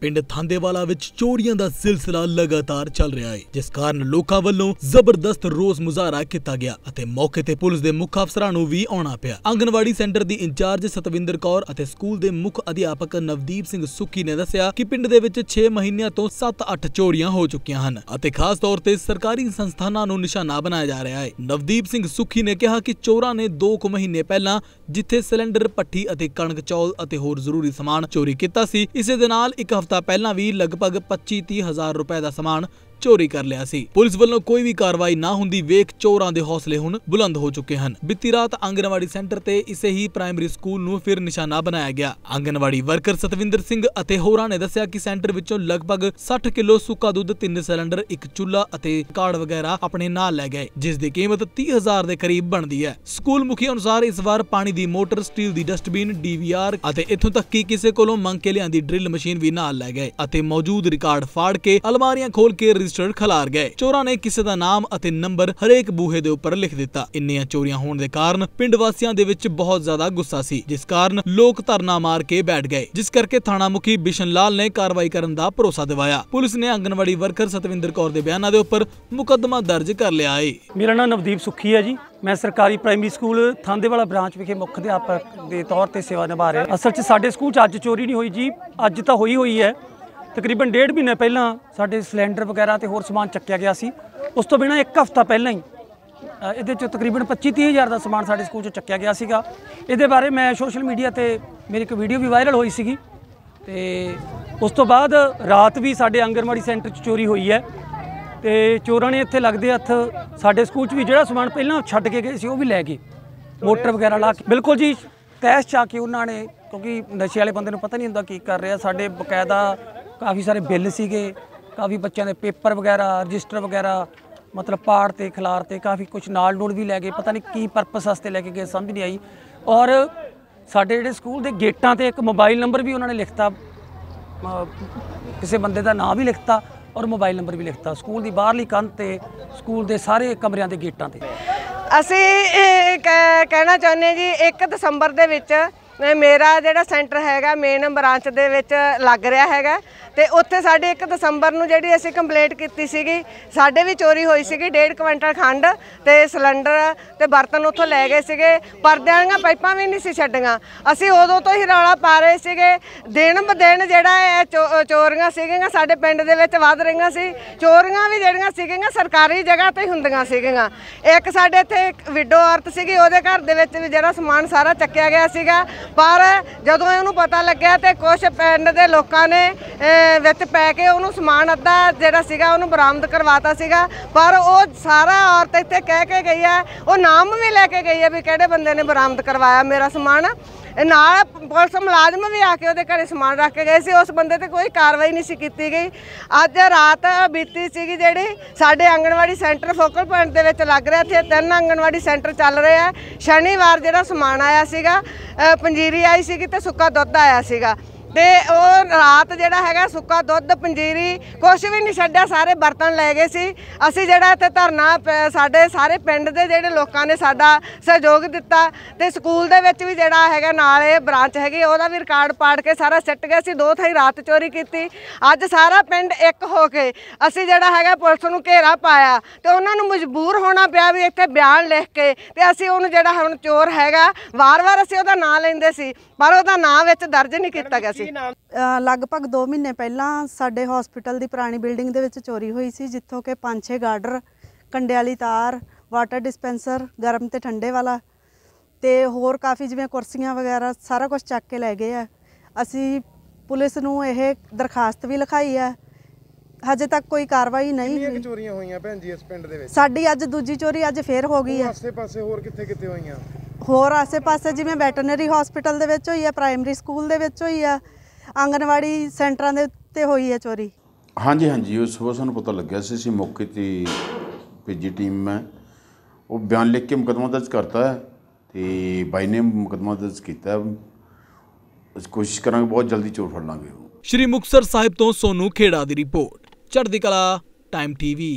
ਪਿੰਡ ਥਾਂਦੇਵਾਲਾ ਵਿੱਚ ਚੋਰੀਆਂ ਦਾ ਸਿਲਸਿਲਾ ਲਗਾਤਾਰ ਚੱਲ ਰਿਹਾ ਹੈ, ਜਿਸ ਕਾਰਨ ਲੋਕਾਂ ਵੱਲੋਂ ਜ਼ਬਰਦਸਤ ਰੋਸ ਮੁਜ਼ਾਹਰਾ ਕੀਤਾ ਗਿਆ ਅਤੇ ਮੌਕੇ ਤੇ ਪੁਲਿਸ ਦੇ ਮੁੱਖ ਅਫਸਰਾਂ ਨੂੰ ਵੀ ਆਉਣਾ ਪਿਆ। ਆਂਗਨਵਾੜੀ ਸੈਂਟਰ ਦੀ ਇੰਚਾਰਜ ਸਤਵਿੰਦਰ ਕੌਰ ਅਤੇ ਸਕੂਲ ਦੇ ਮੁੱਖ ਅਧਿਆਪਕ ਨਵਦੀਪ ਸਿੰਘ ਸੁੱਕੀ ਨੇ ਦੱਸਿਆ ਕਿ ਪਿੰਡ ਦੇ ਵਿੱਚ 6 ਮਹੀਨਿਆਂ ਤੋਂ 7-8 ਚੋਰੀਆਂ ਹੋ ਚੁੱਕੀਆਂ ਹਨ ਅਤੇ ਖਾਸ ਤੌਰ ਤੇ ਸਰਕਾਰੀ ਸੰਸਥਾਨਾਂ ਨੂੰ ਨਿਸ਼ਾਨਾ ਬਣਾਇਆ ਜਾ ਰਿਹਾ ਹੈ। ਨਵਦੀਪ ਸਿੰਘ ਸੁੱਖੀ ਨੇ ਕਿਹਾ ਕਿ ਚੋਰਾਂ ਨੇ 2 ਕੁ ਮਹੀਨੇ ਪਹਿਲਾਂ ਜਿੱਥੇ ਸਿਲੰਡਰ, ਪੱਠੀ ਅਤੇ ਕਣਕ ਚੌਲ ਅਤੇ ਹੋਰ ਜ਼ਰੂਰੀ ਸਮਾਨ ਚੋਰੀ ਕੀਤਾ ਸੀ, ਇਸੇ ਦੇ ਨਾਲ ਇੱਕ ਹਫ਼ਤਾ ਪਹਿਲਾਂ ਵੀ ਲਗਭਗ 25-30 ਹਜ਼ਾਰ ਰੁਪਏ ਦਾ ਸਮਾਨ ਚੋਰੀ ਕਰ ਲਿਆ ਸੀ। ਪੁਲਿਸ ਵੱਲੋਂ ਕੋਈ ਵੀ ਕਾਰਵਾਈ ਨਾ ਹੁੰਦੀ ਵੇਖ ਚੋਰਾਂ ਦੇ ਹੌਸਲੇ ਹੁਣ ਬੁਲੰਦ ਹੋ ਚੁੱਕੇ ਹਨ। ਬੀਤੀ ਰਾਤ ਆਂਗਨਵਾੜੀ ਸੈਂਟਰ ਤੇ ਇਸੇ ਹੀ ਪ੍ਰਾਇਮਰੀ ਸਕੂਲ ਨੂੰ ਫਿਰ ਨਿਸ਼ਾਨਾ ਬਣਾਇਆ ਗਿਆ। ਆਂਗਨਵਾੜੀ ਵਰਕਰ ਸਤਵਿੰਦਰ ਸਿੰਘ ਅਤੇ ਹੋਰਾਂ ਨੇ ਦੱਸਿਆ ਕਿ ਸੈਂਟਰ ਵਿੱਚੋਂ ਲਗਭਗ 60 ਕਿਲੋ ਸੁੱਕਾ ਦੁੱਧ, ਤਿੰਨ ਸਿਲੰਡਰ, ਇੱਕ ਚੁੱਲ੍ਹਾ ਅਤੇ ਕਾਰਡ ਵਗੈਰਾ ਆਪਣੇ ਨਾਲ ਲੈ ਗਏ, ਜਿਸ ਦੀ ਕੀਮਤ 30000 ਦੇ ਕਰੀਬ ਬਣਦੀ ਹੈ। ਸਕੂਲ ਮੁਖੀ ਅਨੁਸਾਰ ਇਸ ਵਾਰ ਪਾਣੀ ਦੀ ਮੋਟਰ, ਸਟੀਲ ਦੀ ਡਸਟਬਿਨ, ਡੀਵੀਆਰ ਅਤੇ ਇੱਥੋਂ ਤੱਕ ਕਿ ਕਿਸੇ ਕੋਲੋਂ ਮੰਗ ਕੇ ਲਿਆਂਦੀ ਡਰਿਲ ਮਸ਼ੀਨ ਵੀ ਨਾਲ ਲੈ ਗਏ ਅਤੇ ਮੌਜੂਦ ਰਿਕਾਰਡ ਫਾੜ ਕੇ ਅਲਮਾਰੀਆਂ ਖੋਲ ਕੇ ਰਜਿਸਟਰ ਖਲਾਰ ਗਏ। ਚੋਰਾਂ ਨੇ ਕਿਸੇ ਦਾ ਨਾਮ ਅਤੇ ਨੰਬਰ ਹਰੇਕ ਬੂਹੇ ਦੇ ਉੱਪਰ ਲਿਖ ਦਿੱਤਾ। ਇੰਨੀਆਂ ਚੋਰੀਆਂ ਹੋਣ ਦੇ ਕਾਰਨ ਪਿੰਡ ਵਾਸੀਆਂ ਦੇ ਵਿੱਚ ਬਹੁਤ ਜ਼ਿਆਦਾ ਗੁੱਸਾ ਸੀ, ਜਿਸ ਕਾਰਨ ਲੋਕ ਧਰਨਾ ਮਾਰ ਕੇ ਬੈਠ ਗਏ। ਜਿਸ ਕਰਕੇ ਥਾਣਾ ਮੁਖੀ ਬਿਸ਼ਨ ਲਾਲ ਨੇ ਕਾਰਵਾਈ ਕਰਨ ਦਾ ਭਰੋਸਾ ਦਿਵਾਇਆ। ਪੁਲਿਸ ਨੇ ਆਂਗਨਵਾੜੀ ਵਰਕਰ ਸਤਵਿੰਦਰ ਕੌਰ ਦੇ ਬਿਆਨਾਂ ਦੇ ਉੱਪਰ ਮੁਕੱਦਮਾ ਦਰਜ ਕਰ ਲਿਆ ਹੈ ਮੇਰਾ ਨਾਮ ਨਵਦੀਪ ਸੁਖੀ ਹੈ ਜੀ। ਮੈਂ ਸਰਕਾਰੀ ਪ੍ਰਾਇਮਰੀ ਸਕੂਲ ਥਾਂਦੇਵਾਲਾ ਬ੍ਰਾਂਚ ਵਿਖੇ ਮੁੱਖ ਅਧਿਆਪਕ ਦੇ ਤੌਰ ਤੇ ਸੇਵਾ ਨਿਭਾ ਰਿਹਾ। ਅਸਲ 'ਚ ਸਾਡੇ ਸਕੂਲ 'ਚ ਅੱਜ ਚੋਰੀ ਨਹੀਂ ਹੋਈ ਜੀ। ਅੱਜ ਤਾਂ ਹੋਈ ਹੋਈ ਹੈ। ਤਕਰੀਬਨ ਡੇਢ ਮਹੀਨੇ ਪਹਿਲਾਂ ਸਾਡੇ ਸਿਲੰਡਰ ਵਗੈਰਾ ਤੇ ਹੋਰ ਸਮਾਨ ਚੱਕਿਆ ਗਿਆ ਸੀ। ਉਸ ਤੋਂ ਬਿਨਾਂ ਇੱਕ ਹਫ਼ਤਾ ਪਹਿਲਾਂ ਹੀ ਇਹਦੇ 'ਚ ਤਕਰੀਬਨ 25 ਹਜ਼ਾਰ ਦਾ ਸਮਾਨ ਸਾਡੇ ਸਕੂਲ 'ਚੋਂ ਚੱਕਿਆ ਗਿਆ ਸੀਗਾ। ਇਹਦੇ ਬਾਰੇ ਮੈਂ ਸੋਸ਼ਲ ਮੀਡੀਆ ਤੇ ਮੇਰੀ ਇੱਕ ਵੀਡੀਓ ਵੀ ਵਾਇਰਲ ਹੋਈ ਸੀਗੀ ਤੇ ਉਸ ਤੋਂ ਬਾਅਦ ਰਾਤ ਵੀ ਸਾਡੇ ਆਂਗਨਵਾੜੀ ਸੈਂਟਰ 'ਚ ਚੋਰੀ ਹੋਈ ਹੈ ਤੇ ਚੋਰਾਂ ਨੇ ਇੱਥੇ ਲੱਗਦੇ ਹੱਥ ਸਾਡੇ ਸਕੂਲ 'ਚ ਵੀ ਜਿਹੜਾ ਸਮਾਨ ਪਹਿਲਾਂ ਛੱਡ ਕੇ ਗਏ ਸੀ, ਉਹ ਵੀ ਲੈ ਗਏ। ਮੋਟਰ ਵਗੈਰਾ ਲਾ ਕੇ ਬਿਲਕੁਲ ਜੀ, ਤੈਸ਼ ਚਾ ਕੇ ਉਹਨਾਂ ਨੇ ਕਿਉਂਕਿ ਨਸ਼ੇ ਵਾਲੇ ਬੰਦੇ ਨੂੰ ਪਤਾ ਨਹੀਂ ਹੁੰਦਾ ਕੀ ਕਰ ਰਿਹਾ, ਸਾਡੇ ਬਕਾਇਦਾ ਕਾਫੀ ਸਾਰੇ ਬਿੱਲ ਸੀਗੇ, ਕਾਫੀ ਬੱਚਿਆਂ ਦੇ ਪੇਪਰ ਵਗੈਰਾ, ਰਜਿਸਟਰ ਵਗੈਰਾ, ਮਤਲਬ ਪਾੜ ਤੇ, ਖਿਲਾਰ ਤੇ, ਕਾਫੀ ਕੁਝ ਨਾਲ ਨੂਲ ਵੀ ਲੈ ਗਏ, ਪਤਾ ਨਹੀਂ ਕੀ ਪਰਪਸ ਵਾਸਤੇ ਲੈ ਕੇ ਗਏ, ਸਮਝ ਨਹੀਂ ਆਈ। ਔਰ ਸਾਡੇ ਜਿਹੜੇ ਸਕੂਲ ਦੇ ਗੇਟਾਂ ਤੇ ਇੱਕ ਮੋਬਾਈਲ ਨੰਬਰ ਵੀ ਉਹਨਾਂ ਨੇ ਲਿਖਤਾ ਕਿਸੇ ਬੰਦੇ ਦਾ ਨਾਮ ਵੀ ਲਿਖਤਾ ਔਰ ਮੋਬਾਈਲ ਨੰਬਰ ਵੀ ਲਿਖਤਾ, ਸਕੂਲ ਦੀ ਬਾਹਰਲੀ ਕੰਧ ਤੇ, ਸਕੂਲ ਦੇ ਸਾਰੇ ਕਮਰਿਆਂ ਦੇ ਗੇਟਾਂ ਤੇ। ਅਸੀਂ ਇਹ ਕਹਿਣਾ ਚਾਹੁੰਦੇ ਜੀ 1 ਦਸੰਬਰ ਦੇ ਵਿੱਚ ਮੇਰਾ ਜਿਹੜਾ ਸੈਂਟਰ ਹੈਗਾ ਮੇਨ ਬ੍ਰਾਂਚ ਦੇ ਵਿੱਚ ਲੱਗ ਰਿਹਾ ਹੈਗਾ। ਤੇ ਉੱਥੇ ਸਾਡੇ 1 ਦਸੰਬਰ ਨੂੰ ਜਿਹੜੀ ਅਸੀਂ ਕੰਪਲੇਂਟ ਕੀਤੀ ਸੀਗੀ, ਸਾਡੇ ਵੀ ਚੋਰੀ ਹੋਈ ਸੀਗੀ 1.5 ਕੁਇੰਟਲ ਖੰਡ ਤੇ ਸਿਲੰਡਰ ਤੇ ਬਰਤਨ ਉੱਥੋਂ ਲੈ ਗਏ ਸੀਗੇ। ਪਰਦਿਆਂ ਦੀਆਂ ਪਾਈਪਾਂ ਵੀ ਨਹੀਂ ਸੀ ਛੱਡੀਆਂ। ਅਸੀਂ ਉਦੋਂ ਤੋਂ ਹੀ ਰੌਲਾ ਪਾ ਰਹੇ ਸੀਗੇ। ਦਿਨ ਬ ਦਿਨ ਜਿਹੜਾ ਇਹ ਚੋ- ਚੋਰੀਆਂ ਸੀਗੀਆਂ, ਸਾਡੇ ਪਿੰਡ ਦੇ ਵਿੱਚ ਵੱਧ ਰਹੀਆਂ ਸੀ। ਚੋਰੀਆਂ ਵੀ ਜਿਹੜੀਆਂ ਸੀਗੀਆਂ, ਸਰਕਾਰੀ ਜਗ੍ਹਾ ਤੇ ਹੁੰਦੀਆਂ ਸੀਗੀਆਂ। ਇੱਕ ਸਾਡੇ ਇੱਥੇ ਇੱਕ ਵਿਡੋ ਔਰਤ ਸੀਗੀ, ਉਹਦੇ ਘਰ ਦੇ ਵਿੱਚ ਵੀ ਜਿਹੜਾ ਸਮਾਨ ਸਾਰਾ ਚੱਕਿਆ ਗਿਆ ਸੀਗਾ। ਪਰ ਜਦੋਂ ਇਹਨੂੰ ਪਤਾ ਲੱਗਿਆ ਤੇ ਕੁਝ ਪਿੰਡ ਦੇ ਲੋਕਾਂ ਨੇ ਵਿੱਚ ਪੈ ਕੇ ਉਹਨੂੰ ਸਮਾਨ ਅੱਧਾ ਜਿਹੜਾ ਸੀਗਾ ਉਹਨੂੰ ਬਰਾਮਦ ਕਰਵਾਤਾ ਸੀਗਾ। ਪਰ ਉਹ ਸਾਰਾ ਔਰਤ ਇੱਥੇ ਕਹਿ ਕੇ ਗਈ ਹੈ, ਉਹ ਨਾਮ ਵੀ ਲੈ ਕੇ ਗਈ ਹੈ ਵੀ ਕਿਹੜੇ ਬੰਦੇ ਨੇ ਬਰਾਮਦ ਕਰਵਾਇਆ ਮੇਰਾ ਸਮਾਨ। ਨਾਲ ਪੁਲਿਸ ਮੁਲਾਜ਼ਮ ਵੀ ਆ ਕੇ ਉਹਦੇ ਘਰੇ ਸਮਾਨ ਰੱਖ ਕੇ ਗਏ ਸੀ, ਉਸ ਬੰਦੇ ਤੇ ਕੋਈ ਕਾਰਵਾਈ ਨਹੀਂ ਸੀ ਕੀਤੀ ਗਈ। ਅੱਜ ਰਾਤ ਬੀਤੀ ਸੀਗੀ ਜਿਹੜੀ ਸਾਡੇ ਆਂਗਣਵਾੜੀ ਸੈਂਟਰ ਫੋਕਲ ਪੁਆਇੰਟ ਦੇ ਵਿੱਚ ਲੱਗ ਰਿਹਾ, ਇੱਥੇ ਤਿੰਨ ਆਂਗਣਵਾੜੀ ਸੈਂਟਰ ਚੱਲ ਰਹੇ ਆ। ਸ਼ਨੀਵਾਰ ਜਿਹੜਾ ਸਮਾਨ ਆਇਆ ਸੀਗਾ ਪੰਜੀਰੀ ਆਈ ਸੀਗੀ ਤੇ ਸੁੱਕਾ ਦੁੱਧ ਆਇਆ ਸੀਗਾ। ਤੇ ਉਹ ਰਾਤ ਜਿਹੜਾ ਹੈਗਾ ਸੁੱਕਾ ਦੁੱਧ, ਪੰਜੀਰੀ ਕੁਝ ਵੀ ਨਹੀਂ ਛੱਡਿਆ, ਸਾਰੇ ਬਰਤਨ ਲੈ ਗਏ ਸੀ। ਅਸੀਂ ਜਿਹੜਾ ਇੱਥੇ ਧਰਨਾ ਪ- ਸਾਡੇ ਸਾਰੇ ਪਿੰਡ ਦੇ ਜਿਹੜੇ ਲੋਕਾਂ ਨੇ ਸਾਡਾ ਸਹਿਯੋਗ ਦਿੱਤਾ ਤੇ ਸਕੂਲ ਦੇ ਵਿੱਚ ਵੀ ਜਿਹੜਾ ਹੈਗਾ ਨਾਲ ਇਹ ਬ੍ਰਾਂਚ ਹੈਗੀ, ਉਹਦਾ ਵੀ ਰਿਕਾਰਡ ਪਾੜ ਕੇ ਸਾਰਾ ਸਿੱਟ ਗਿਆ ਸੀ, ਦੋ ਥਾਈ ਰਾਤ ਚੋਰੀ ਕੀਤੀ। ਅੱਜ ਸਾਰਾ ਪਿੰਡ ਇੱਕ ਹੋ ਕੇ ਅਸੀਂ ਜਿਹੜਾ ਹੈਗਾ ਪੁਲਿਸ ਨੂੰ ਘੇਰਾ ਪਾਇਆ ਤੇ ਉਹਨਾਂ ਨੂੰ ਮਜਬੂਰ ਹੋਣਾ ਪਿਆ ਵੀ ਇੱਥੇ ਬਿਆਨ ਲਿਖ ਕੇ ਤੇ ਅਸੀਂ ਉਹਨੂੰ ਜਿਹੜਾ ਹੁਣ ਚੋਰ ਹੈਗਾ, ਵਾਰ-ਵਾਰ ਅਸੀਂ ਉਹਦਾ ਨਾਂ ਲੈਂਦੇ ਸੀ, ਪਰ ਉਹਦਾ ਨਾਂ ਵਿੱਚ ਦਰਜ ਨਹੀਂ ਕੀਤਾ ਗਿਆ ਸੀ ਲਗਭਗ 2 ਮਹੀਨੇ ਪਹਿਲਾਂ ਸਾਡੇ ਹਸਪੀਟਲ ਦੀ ਪੁਰਾਣੀ ਬਿਲਡਿੰਗ ਦੇ ਵਿੱਚ ਚੋਰੀ ਹੋਈ ਸੀ ਜਿੱਥੋਂ ਕਿ 5-6 ਗਾਰਡਰ ਕੰਡੇ ਵਾਲੀ ਤਾਰ ਵਾਟਰ ਡਿਸਪੈਂਸਰ ਗਰਮ ਤੇ ਠੰਡੇ ਵਾਲਾ ਤੇ ਹੋਰ ਕਾਫੀ ਜਿਵੇਂ ਕੁਰਸੀਆਂ ਵਗੈਰਾ ਸਾਰਾ ਕੁਝ ਚੱਕ ਕੇ ਲੈ ਗਏ ਆ। ਅਸੀਂ ਪੁਲਿਸ ਨੂੰ ਇਹ ਦਰਖਾਸਤ ਵੀ ਲਿਖਾਈ ਹੈ ਹਜੇ ਤੱਕ ਕੋਈ ਕਾਰਵਾਈ ਨਹੀਂ ਹੋਈ। ਚੋਰੀਆਂ ਹੋਈਆਂ ਭੈਣ ਜੀ ਇਸ ਪਿੰਡ ਦੇ ਵਿੱਚ? ਸਾਡੀ ਅੱਜ ਦੂਜੀ ਚੋਰੀ ਅੱਜ ਫੇਰ ਹੋ ਗਈ ਹੈ ਆਸੇ ਪਾਸੇ ਹੋਰ ਕਿੱਥੇ ਕਿੱਥੇ ਹੋਈਆਂ? ਹੋਰ ਆਸੇ-ਪਾਸੇ ਜਿਵੇਂ ਵੈਟਰਨਰੀ ਹਸਪੀਟਲ ਦੇ ਵਿੱਚ ਹੋਈ ਹੈ ਪ੍ਰਾਇਮਰੀ ਸਕੂਲ ਦੇ ਵਿੱਚ ਹੋਈ ਹੈ ਆਂਗਨਵਾੜੀ ਸੈਂਟਰਾਂ ਦੇ ਉੱਤੇ ਹੋਈ ਹੈ ਚੋਰੀ? ਹਾਂਜੀ ਹਾਂਜੀ ਉਹ ਸਵੇਰ ਸਾਨੂੰ ਪਤਾ ਲੱਗਿਆ ਸੀ ਅਸੀਂ ਮੌਕੇ ਤੇ ਭੇਜੀ ਟੀਮ ਮੈਂ। ਉਹ ਬਿਆਨ ਲਿਖ ਕੇ ਮੁਕੱਦਮਾ ਦਰਜ ਕਰਤਾ ਹੈ ਤੇ ਬਾਈ ਨੇ ਮੁਕੱਦਮਾ ਦਰਜ ਕੀਤਾ ਕੋਸ਼ਿਸ਼ ਕਰਾਂਗੇ ਬਹੁਤ ਜਲਦੀ ਚੋਰ ਫੜ ਲਾਂਗੇ ਸ਼੍ਰੀ ਮੁਕਤਸਰ ਸਾਹਿਬ ਤੋਂ ਸੋਨੂ ਖੇੜਾ ਦੀ ਰਿਪੋਰਟ। ਚੜ੍ਹਦੀ ਕਲਾ ਟਾਈਮ ਟੀਵੀ